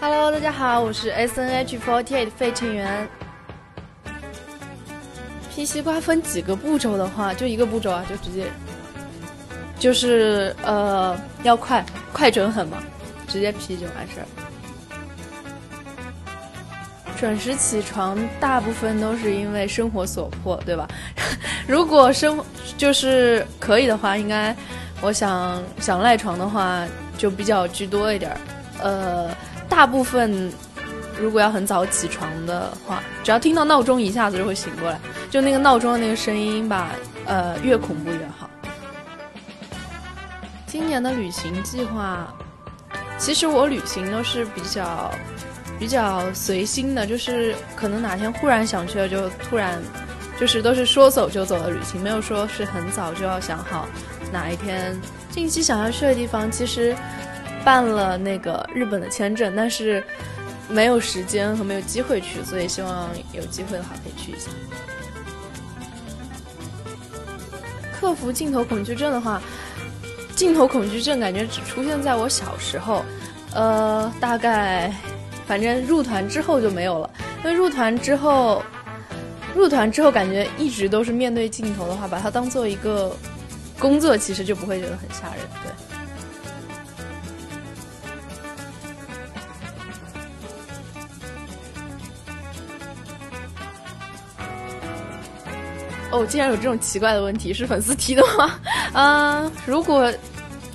Hello，大家好，我是 S N H forty eight 费成员。劈西瓜分几个步骤的话，就一个步骤啊，就直接，就是呃，要快快准狠嘛，直接劈就完事儿。准时起床，大部分都是因为生活所迫，对吧？如果生就是可以的话，应该我想想赖床的话，就比较居多一点儿。呃，大部分如果要很早起床的话，只要听到闹钟，一下子就会醒过来。就那个闹钟的那个声音吧，呃，越恐怖越好。今年的旅行计划，其实我旅行都是比较。比较随心的，就是可能哪天忽然想去了，就突然，就是都是说走就走的旅行，没有说是很早就要想好哪一天。近期想要去的地方，其实办了那个日本的签证，但是没有时间和没有机会去，所以希望有机会的话可以去一下。克服镜头恐惧症的话，镜头恐惧症感觉只出现在我小时候，呃，大概。反正入团之后就没有了，因为入团之后，入团之后感觉一直都是面对镜头的话，把它当做一个工作，其实就不会觉得很吓人。对。哦，竟然有这种奇怪的问题，是粉丝提的吗？嗯，如果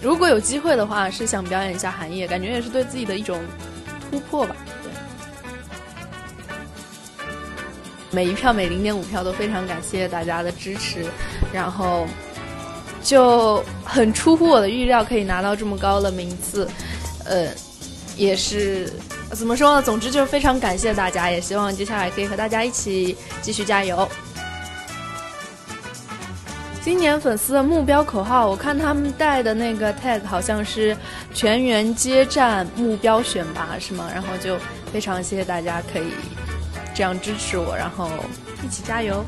如果有机会的话，是想表演一下韩叶，感觉也是对自己的一种。突破吧，对。每一票每零点五票都非常感谢大家的支持，然后就很出乎我的预料，可以拿到这么高的名次，呃，也是怎么说呢？总之就是非常感谢大家，也希望接下来可以和大家一起继续加油。今年粉丝的目标口号，我看他们带的那个 tag 好像是“全员接战，目标选拔”，是吗？然后就非常谢谢大家可以这样支持我，然后一起加油。